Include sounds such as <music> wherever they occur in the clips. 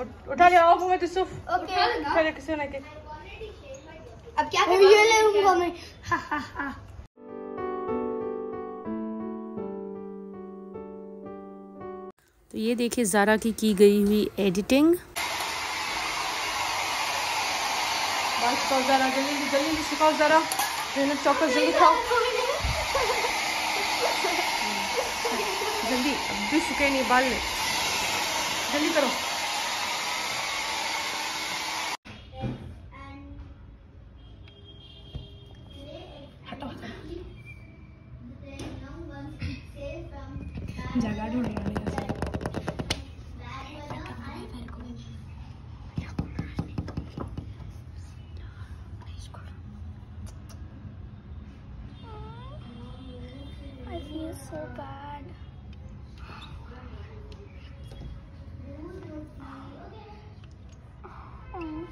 उठा ले आओ मोहम्मद यूसुफ ओके। उठा ले किसी ने के अब क्या करूँ ये ले लूँगा मैं हा हा हा। तो ये देखिए ज़ारा की की गई हुई एडिटिंग। जरा जल्दी जल्दी जल्दी सुखाओ जरा। चौकस जल्दी खाओ। <laughs> जल्दी अभी सूखे नहीं बाल ले। जल्दी करो। जगह ढूंढेगा I feel so bad. Oh,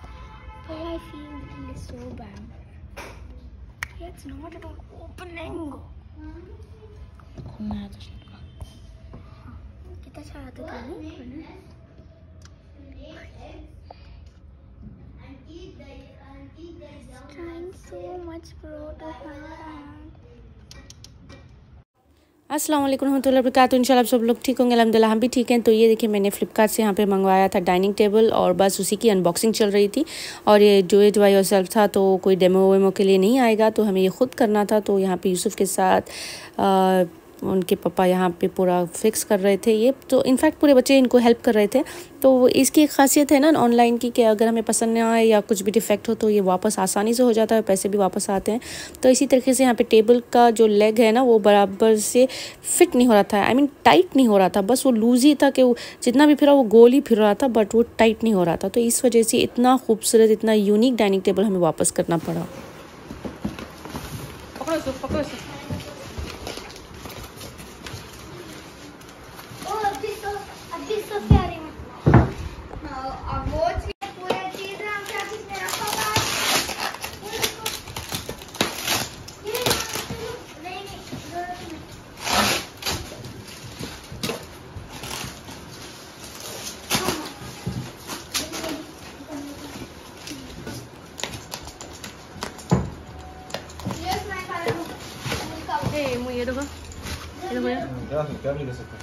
but I feel really so bad. It's not about opening. कितना चाहते थे इंशाल्लाह आप सब लोग ठीक होंगे अल्हम्दुलिल्लाह हम भी ठीक हैं। तो ये देखिए मैंने फ़्लिपकार्ट से यहाँ पे मंगवाया था डाइनिंग टेबल और बस उसी की अनबॉक्सिंग चल रही थी। और ये डू इट बाई योरसेल्फ था तो कोई डेमो वेमो के लिए नहीं आएगा तो हमें ये ख़ुद करना था। तो यहाँ पे यूसुफ के साथ आ, उनके पापा यहाँ पे पूरा फिक्स कर रहे थे ये। तो इनफैक्ट पूरे बच्चे इनको हेल्प कर रहे थे। तो इसकी एक खासियत है ना ऑनलाइन की कि अगर हमें पसंद ना आए या कुछ भी डिफेक्ट हो तो ये वापस आसानी से हो जाता है पैसे भी वापस आते हैं। तो इसी तरीके से यहाँ पे टेबल का जो लेग है ना वो बराबर से फिट नहीं हो रहा था। आई मीन टाइट नहीं हो रहा था। बस वो लूज ही था कि जितना भी फिरा वो गोल ही फिर रहा था बट वो टाइट नहीं हो रहा था। तो इस वजह से इतना खूबसूरत, इतना यूनिक डाइनिंग टेबल हमें वापस करना पड़ा। पकड़ो यूसुफ पकड़ो यूसुफ ओ अभी तो अभी तो प्यारे में अब वो चीज़ पूरा चीज़ हम क्या किसने रखा होगा ये देखो ये नहीं नहीं ज़रूरत नहीं Yes, my father. ए मुझे ये देखो। ये देखो ये। क्या? नहीं कर सकता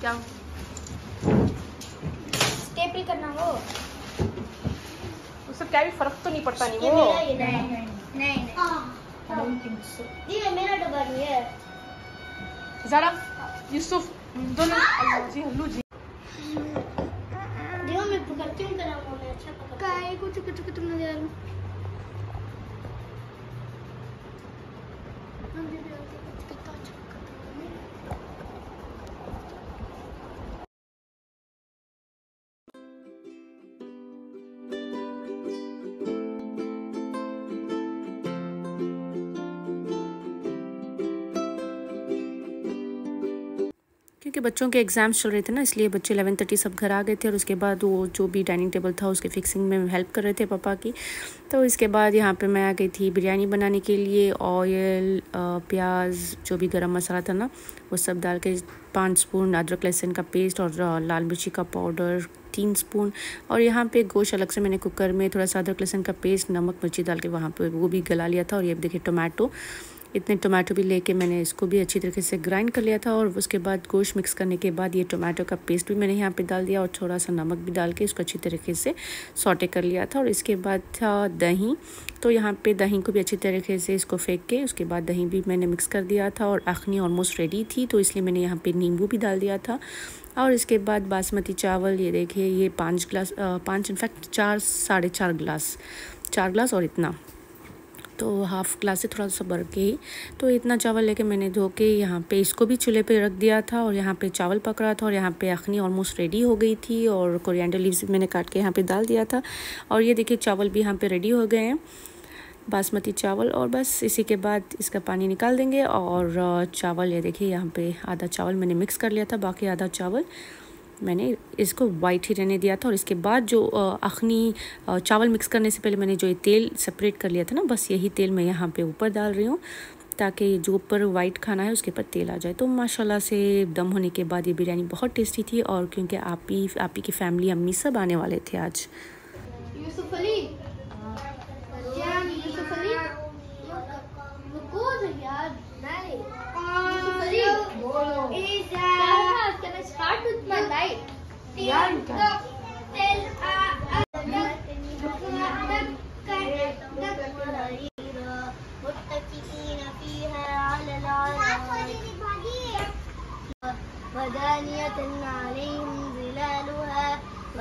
क्या स्टेपल करना वो। उससे क्या भी फ़र्क तो नहीं पड़ता नहीं वो। नहीं नहीं नहीं नहीं। ये मेरा डब्बा नहीं है। ज़रा यूसुफ दोनों जी हल्लू जी। क्योंकि बच्चों के एग्ज़ाम्स चल रहे थे ना, इसलिए बच्चे एलेवन थर्टी सब घर आ गए थे और उसके बाद वो जो भी डाइनिंग टेबल था उसके फिक्सिंग में हेल्प कर रहे थे पापा की। तो इसके बाद यहाँ पे मैं आ गई थी बिरयानी बनाने के लिए ऑयल प्याज, जो भी गरम मसाला था ना, वो सब डाल के पाँच स्पून अदरक लहसुन का पेस्ट और लाल मिर्ची का पाउडर तीन स्पून और यहाँ पे गोश्त अलग से मैंने कुकर में थोड़ा सा अदरक लहसुन का पेस्ट नमक, मिर्ची डाल के वहाँ पे वो भी गला लिया था और ये देखिए टोमेटो इतने टोमेटो भी लेके मैंने इसको भी अच्छी तरीके से ग्राइंड कर लिया था और उसके बाद गोश्त मिक्स करने के बाद ये टोमेटो का पेस्ट भी मैंने यहाँ पे डाल दिया और थोड़ा सा नमक भी डाल के इसको अच्छी तरीके से सॉटे कर लिया था और इसके बाद था दही। तो यहाँ पे दही को भी अच्छी तरीके से इसको फेंक के उसके बाद दही भी मैंने मिक्स कर दिया था और अखनी ऑलमोस्ट रेडी थी तो इसलिए मैंने यहाँ पे नींबू भी डाल दिया था। और इसके बाद बासमती चावल, ये देखिए, ये पाँच गिलास पाँच इनफैक्ट चार, साढ़े चार गिलास चार गिलास और इतना। तो हाफ़ ग्लास से थोड़ा सा बढ़ के ही। तो इतना चावल लेके मैंने धो के यहाँ पे इसको भी चूल्हे पे रख दिया था और यहाँ पे चावल पक रहा था और यहाँ पे अखनी ऑलमोस्ट रेडी हो गई थी और कोरिएंडर लीव्स मैंने काट के यहाँ पे डाल दिया था। और ये देखिए चावल भी यहाँ पे रेडी हो गए हैं। बासमती चावल और बस इसी के बाद इसका पानी निकाल देंगे और चावल ये देखिए यहाँ पे आधा चावल मैंने मिक्स कर लिया था, बाकी आधा चावल मैंने इसको वाइट ही रहने दिया था और इसके बाद जो अखनी चावल मिक्स करने से पहले मैंने जो ये तेल सेपरेट कर लिया था ना, बस यही तेल मैं यहाँ पे ऊपर डाल रही हूँ ताकि जो ऊपर वाइट खाना है उसके ऊपर तेल आ जाए। तो माशाल्लाह से दम होने के बाद ये बिरयानी बहुत टेस्टी थी और क्योंकि आप ही आप ही की फैमिली अम्मी सब आने वाले थे आज। Yusuf Ali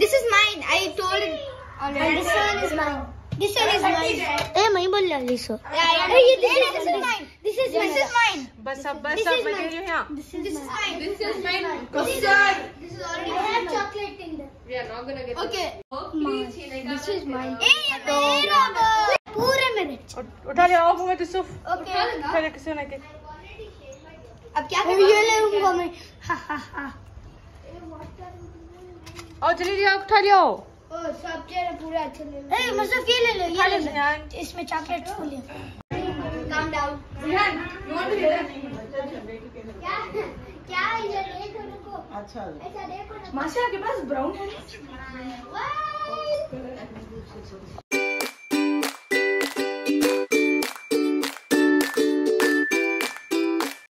This is mine. I told it already. this one is mine. This one is mine. Eh, मैं बोल रहा लिसो. Hey, ये this is mine. This is mine. This is mine. बस अब बस This अब is मैं mine. दे रही हूँ यहाँ This is mine. This is mine. This is mine. This is already. I have chocolate in there. We are not gonna get Okay. This is mine. Eh, ये मेरा पूरे मेरे. उठ- उठा लिया आओ मोहम्मद यूसुफ Okay. उठा लिया किसी ने के अब क्या करूँ? ये ले लूँगा मैं. हा हा हा. आओ जल्दी उठा लिया। सब चेहरे पूरे अच्छे ले लो। ए मतलब ये ले लो ये ले लो। इसमें चॉकलेट फुल है काम डाउन क्या? क्या ये देखो रुको। अच्छा। ऐसा देखो ना। माशा के पास ब्राउन है